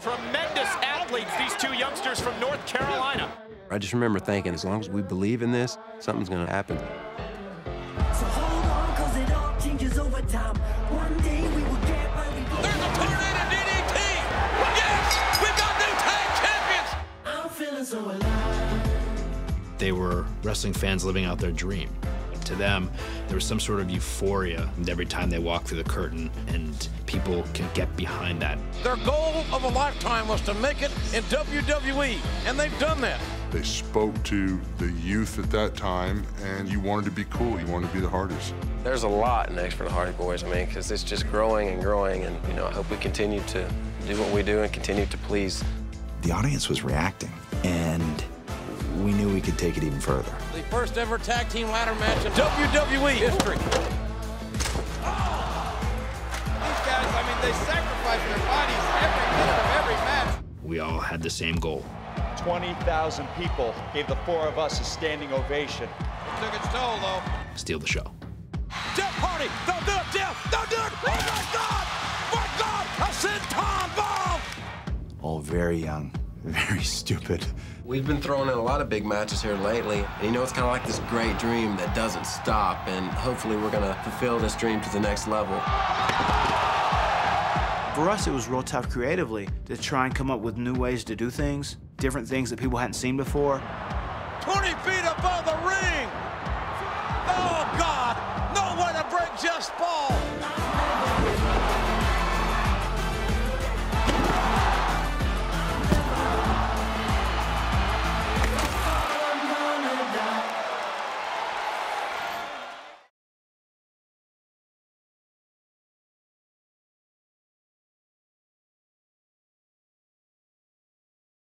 Tremendous athletes, these two youngsters from North Carolina. I just remember thinking, as long as we believe in this, something's going to happen. So hold on, cause it all changes over time. One day we will get where we go. There's a tornado DDT! Yes! We've got new tag champions! I'm feeling so alive. They were wrestling fans living out their dream. To them, there was some sort of euphoria every time they walked through the curtain, and people can get behind that. Their goal of a lifetime was to make it in WWE, and they've done that. They spoke to the youth at that time, and you wanted to be cool. You wanted to be the Hardys. There's a lot next for the Hardy Boyz, I mean, because it's just growing and growing, and, you know, I hope we continue to do what we do and continue to please. The audience was reacting, and we knew we could take it even further. The first ever tag team ladder match in WWE history. These guys, I mean, they sacrifice their bodies every minute of every match. We all had the same goal. 20,000 people gave the four of us a standing ovation. It Took its toll, though. Steal the show. Jeff Hardy! Don't do it, Jeff! Don't do it! Oh, my God! My God! A senton bomb! All very young, very stupid. We've been throwing in a lot of big matches here lately. And you know, it's kind of like this great dream that doesn't stop, and hopefully we're going to fulfill this dream to the next level. For us, it was real tough creatively to try and come up with new ways to do things, different things that people hadn't seen before. 20 feet above the ring!